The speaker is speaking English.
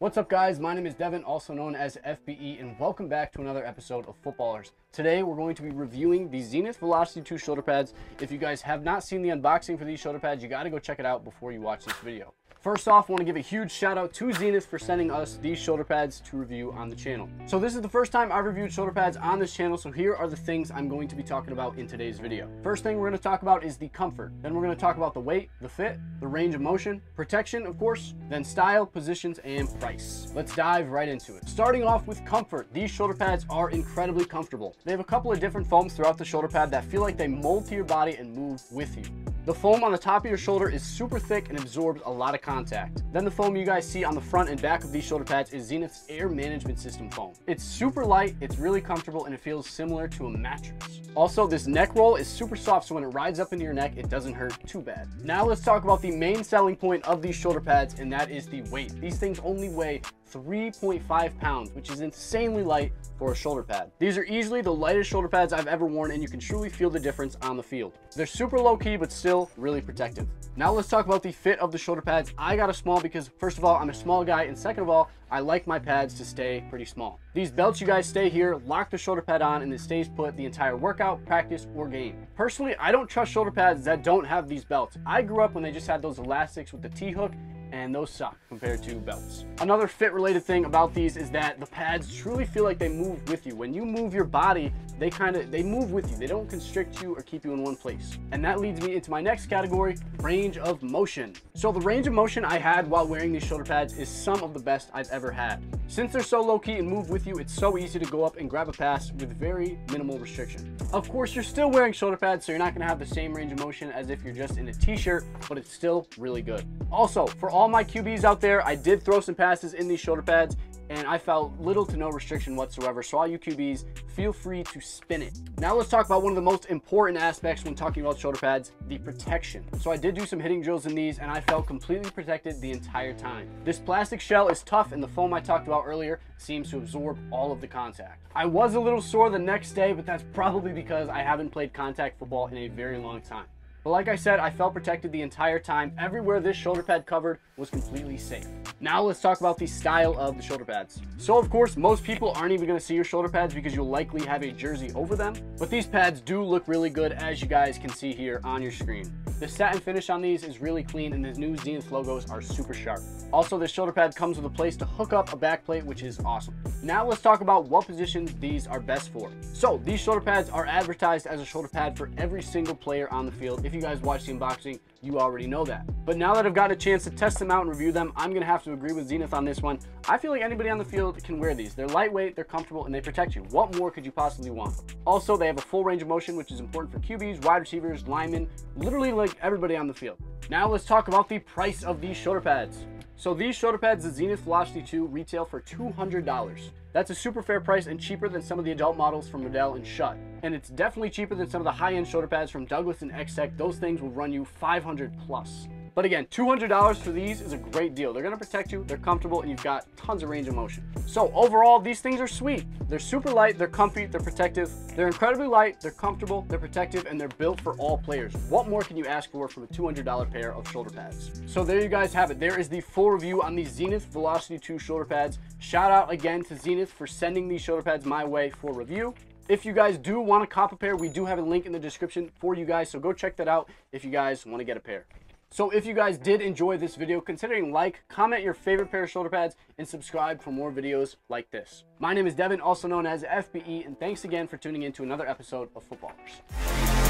What's up guys, my name is Devin, also known as FBE, and welcome back to another episode of Footballrs. Today we're going to be reviewing the Xenith Velocity 2 shoulder pads. If you guys have not seen the unboxing for these shoulder pads, you gotta go check it out before you watch this video. First off, want to give a huge shout out to Xenith for sending us these shoulder pads to review on the channel. So this is the first time I've reviewed shoulder pads on this channel, so here are the things I'm going to be talking about in today's video. First thing we're going to talk about is the comfort. Then we're going to talk about the weight, the fit, the range of motion, protection, of course, then style, positions, and price. Let's dive right into it. Starting off with comfort, these shoulder pads are incredibly comfortable. They have a couple of different foams throughout the shoulder pad that feel like they mold to your body and move with you. The foam on the top of your shoulder is super thick and absorbs a lot of contact. Then the foam you guys see on the front and back of these shoulder pads is Xenith's air management system foam. It's super light, it's really comfortable, and it feels similar to a mattress. Also, this neck roll is super soft, so when it rides up into your neck, it doesn't hurt too bad. Now let's talk about the main selling point of these shoulder pads, and that is the weight. These things only weigh 3.5 pounds, which is insanely light for a shoulder pad. These are easily the lightest shoulder pads I've ever worn and you can truly feel the difference on the field. They're super low key, but still really protective. Now let's talk about the fit of the shoulder pads. I got a small because first of all, I'm a small guy and second of all, I like my pads to stay pretty small. These belts you guys stay here, lock the shoulder pad on and it stays put the entire workout, practice, or game. Personally, I don't trust shoulder pads that don't have these belts. I grew up when they just had those elastics with the T-hook and those suck compared to belts. Another fit related thing about these is that the pads truly feel like they move with you. When you move your body, they kind of, they move with you. They don't constrict you or keep you in one place. And that leads me into my next category, range of motion. So the range of motion I had while wearing these shoulder pads is some of the best I've ever had. Since they're so low key and move with you, it's so easy to go up and grab a pass with very minimal restriction. Of course, you're still wearing shoulder pads, so you're not gonna have the same range of motion as if you're just in a t-shirt, but it's still really good. Also, for all my QBs out there, I did throw some passes in these shoulder pads and I felt little to no restriction whatsoever. So all you QBs, feel free to spin it. Now let's talk about one of the most important aspects when talking about shoulder pads, the protection. So I did do some hitting drills in these and I felt completely protected the entire time. This plastic shell is tough and the foam I talked about earlier seems to absorb all of the contact. I was a little sore the next day, but that's probably because I haven't played contact football in a very long time. But like I said, I felt protected the entire time. Everywhere this shoulder pad covered was completely safe. Now let's talk about the style of the shoulder pads. So of course, most people aren't even gonna see your shoulder pads because you'll likely have a jersey over them. But these pads do look really good as you guys can see here on your screen. The satin finish on these is really clean and the new Xenith logos are super sharp. Also, this shoulder pad comes with a place to hook up a back plate, which is awesome. Now let's talk about what positions these are best for. So these shoulder pads are advertised as a shoulder pad for every single player on the field. If you guys watch the unboxing, you already know that. But now that I've got a chance to test them out and review them, I'm gonna have to agree with Xenith on this one. I feel like anybody on the field can wear these. They're lightweight, they're comfortable, and they protect you. What more could you possibly want? Also, they have a full range of motion, which is important for QBs, wide receivers, linemen, literally like everybody on the field. Now let's talk about the price of these shoulder pads. So these shoulder pads, the Xenith Velocity 2, retail for $200. That's a super fair price and cheaper than some of the adult models from Riddell and Schutt. And it's definitely cheaper than some of the high-end shoulder pads from Douglas and X-Tech. Those things will run you 500 plus. But again, $200 for these is a great deal. They're gonna protect you, they're comfortable, and you've got tons of range of motion. So overall, these things are sweet. They're super light, they're comfy, they're protective. They're incredibly light, they're comfortable, they're protective, and they're built for all players. What more can you ask for from a $200 pair of shoulder pads? So there you guys have it. There is the full review on the Xenith Velocity 2 shoulder pads. Shout out again to Xenith for sending these shoulder pads my way for review. If you guys do want to cop a pair, we do have a link in the description for you guys, so go check that out if you guys want to get a pair. So if you guys did enjoy this video, considering like, comment your favorite pair of shoulder pads, and subscribe for more videos like this. My name is Devin, also known as FBE, and thanks again for tuning in to another episode of Footballrs.